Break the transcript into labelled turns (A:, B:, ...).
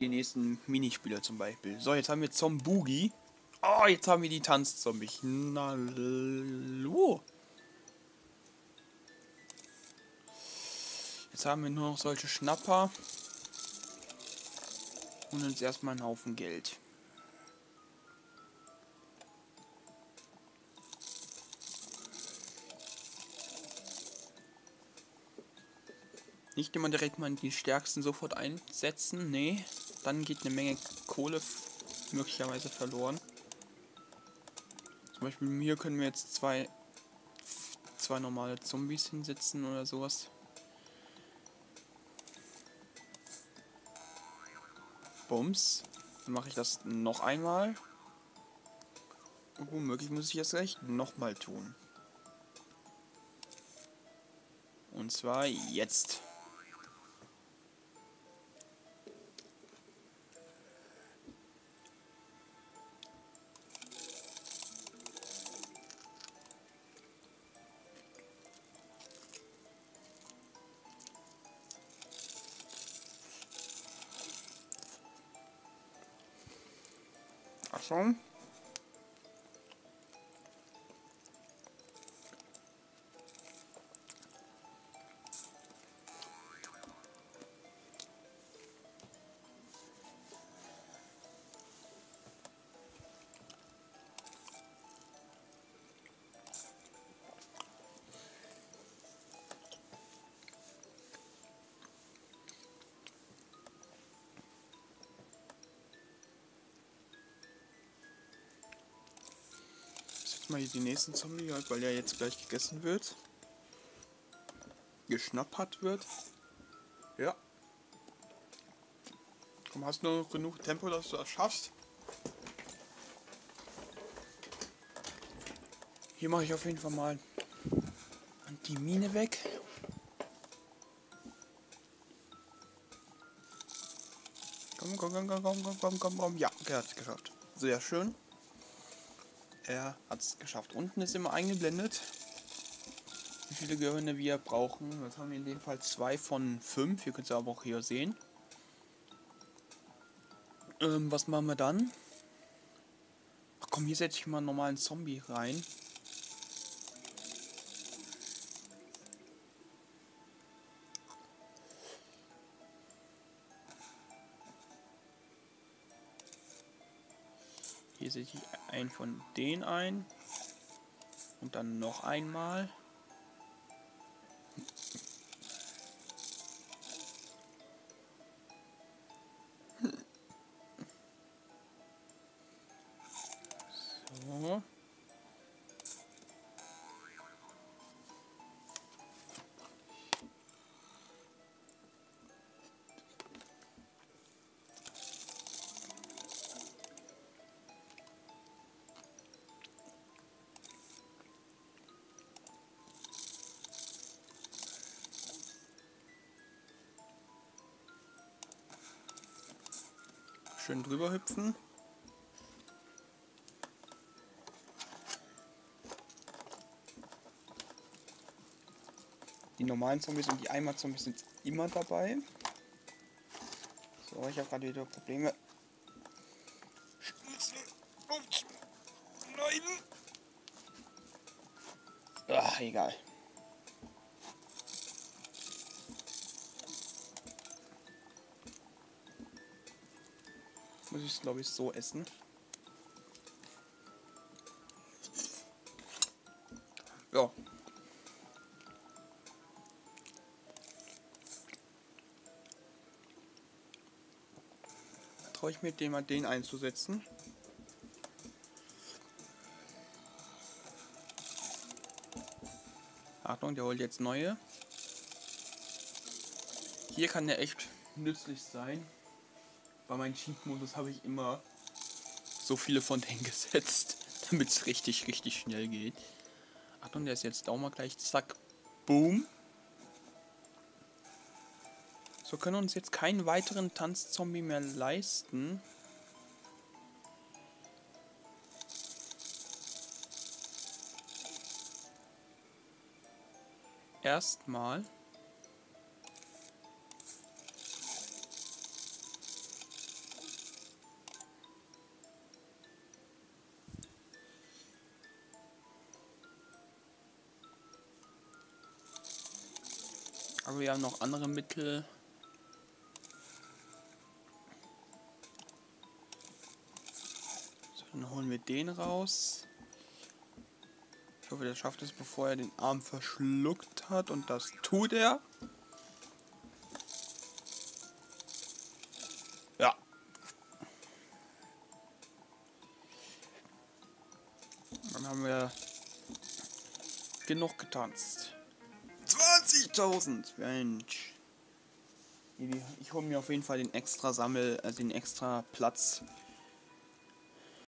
A: die nächsten Minispiele zum Beispiel. So, jetzt haben wir Zomboogie. Oh, jetzt haben wir die Tanzzombies. Na, lo. Jetzt haben wir nur noch solche Schnapper. Und uns erstmal einen Haufen Geld. Nicht immer direkt mal die stärksten sofort einsetzen. Nee, dann geht eine Menge Kohle möglicherweise verloren. Zum Beispiel hier können wir jetzt zwei, zwei normale Zombies hinsetzen oder sowas. Bums. Dann mache ich das noch einmal. Und womöglich muss ich das gleich nochmal tun. Und zwar jetzt. 松 Achtung. mal hier die nächsten Zombie, weil er jetzt gleich gegessen wird. Geschnappert wird. Ja. Komm, hast du noch genug Tempo, dass du das schaffst? Hier mache ich auf jeden Fall mal die Mine weg. Komm, komm, komm, komm, komm, komm, komm, komm. Ja, er hat es geschafft. Sehr schön. Er hat es geschafft. Unten ist immer eingeblendet, wie viele Gehirne wir brauchen. Jetzt haben wir in dem Fall zwei von fünf. Ihr könnt es aber auch hier sehen. Ähm, was machen wir dann? Ach komm, hier setze ich mal einen normalen Zombie rein. Hier setze ich einen von denen ein. Und dann noch einmal. Schön drüber hüpfen. Die normalen Zombies und die Eimer-Zombies sind immer dabei. So, ich habe gerade wieder Probleme. Ach, egal. Muss ich es, glaube ich, so essen. Ja. Traue ich mir den mal den einzusetzen. Achtung, der holt jetzt neue. Hier kann der echt nützlich sein bei meinem Cheat-Modus habe ich immer so viele von denen gesetzt, damit es richtig, richtig schnell geht. Achtung, der ist jetzt mal gleich, zack, boom. So können wir uns jetzt keinen weiteren Tanzzombie mehr leisten. Erstmal. Aber wir haben noch andere Mittel. So, dann holen wir den raus. Ich hoffe, der schafft es, bevor er den Arm verschluckt hat. Und das tut er. Ja. Dann haben wir genug getanzt. 20.000! Mensch. Ich hole mir auf jeden Fall den extra Sammel, äh, den extra Platz